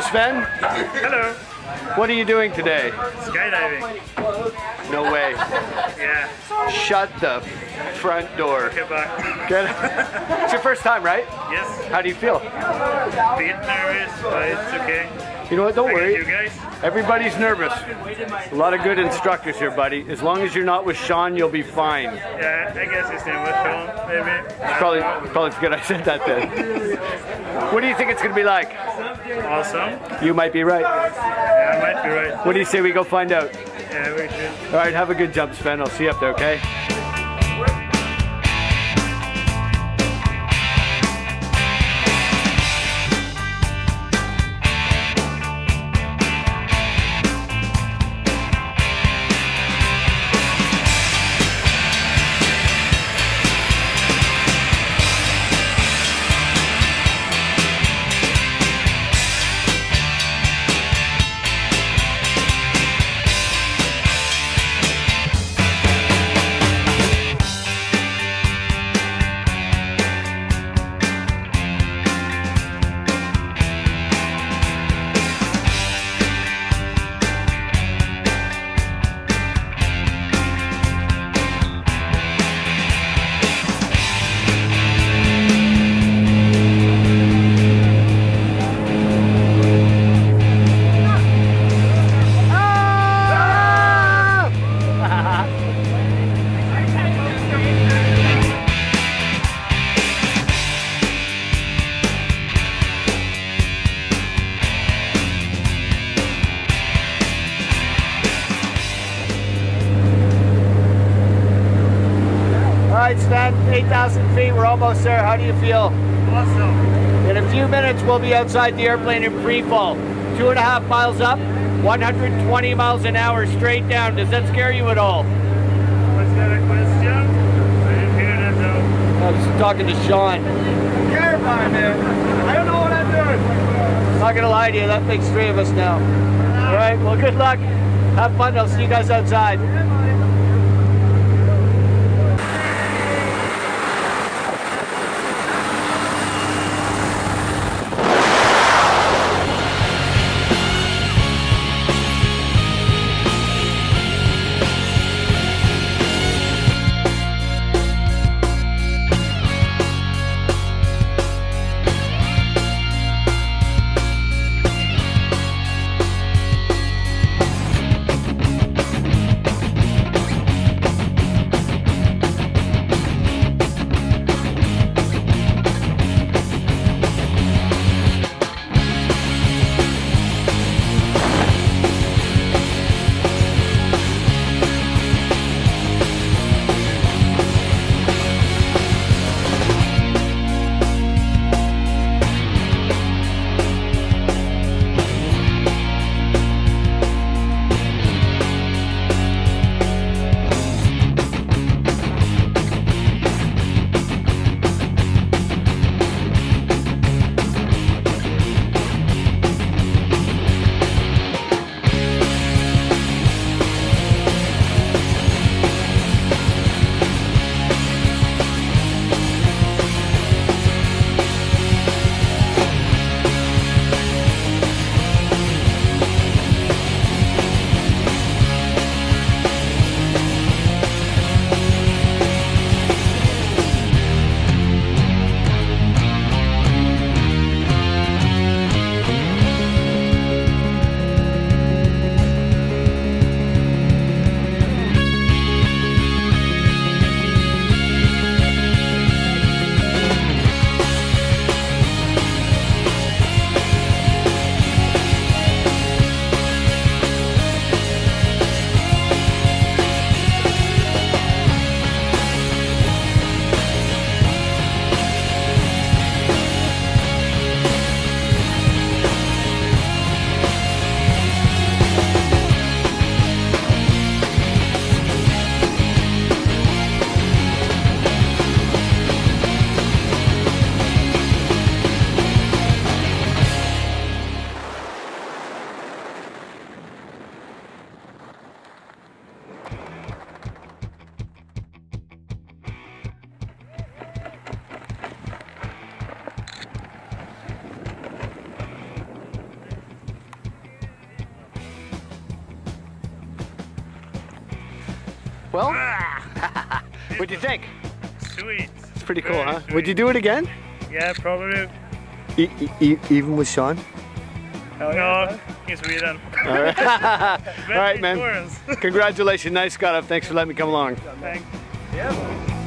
Sven, Hello. what are you doing today? Skydiving. No way. Yeah. Shut the front door. Get back. Good. it's your first time, right? Yes. How do you feel? Bit nervous, but it's okay. You know what? Don't I worry. You guys? Everybody's nervous. A lot of good instructors here, buddy. As long as you're not with Sean, you'll be fine. Yeah, I guess his name was Sean, maybe. Probably, probably good I said that then. What do you think it's going to be like? Awesome. You might be right. Yeah, I might be right. What do you say we go find out? Yeah, we should. All right, have a good jump, Sven. I'll see you up there, okay? Right, Sven, 8,000 feet. We're almost there. How do you feel? Awesome. In a few minutes, we'll be outside the airplane in free fall. Two and a half miles up, 120 miles an hour straight down. Does that scare you at all? Was there a question? I didn't hear that though. I was talking to Sean. Terrifying, man. I don't know what I'm doing. I'm Not gonna lie to you, that makes three of us now. All right, well, good luck. Have fun. I'll see you guys outside. Well, what'd you think? sweet. It's pretty cool, Very huh? sweet. Would you do it again? Yeah, probably. E- e- even with Sean? Hell no, in Sweden. All right, All right man. Congratulations. Nice got up. Thanks for letting me come along. Thanks. Yeah.